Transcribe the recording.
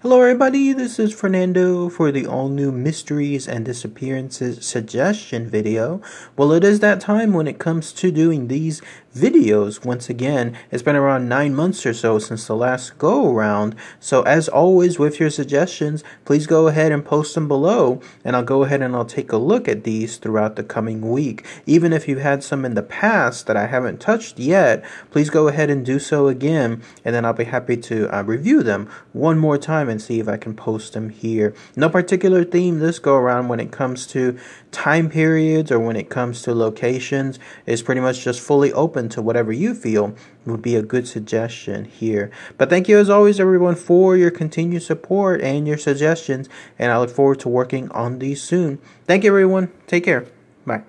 Hello, everybody. This is Fernando for the all new Mysteries and Disappearances suggestion video. Well, it is that time when it comes to doing these videos. Once again, it's been around nine months or so since the last go around. So, as always, with your suggestions, please go ahead and post them below, and I'll go ahead and I'll take a look at these throughout the coming week. Even if you've had some in the past that I haven't touched yet, please go ahead and do so again, and then I'll be happy to uh, review them one more time and see if I can post them here. No particular theme this go around when it comes to time periods or when it comes to locations. It's pretty much just fully open to whatever you feel would be a good suggestion here. But thank you as always, everyone, for your continued support and your suggestions. And I look forward to working on these soon. Thank you, everyone. Take care. Bye.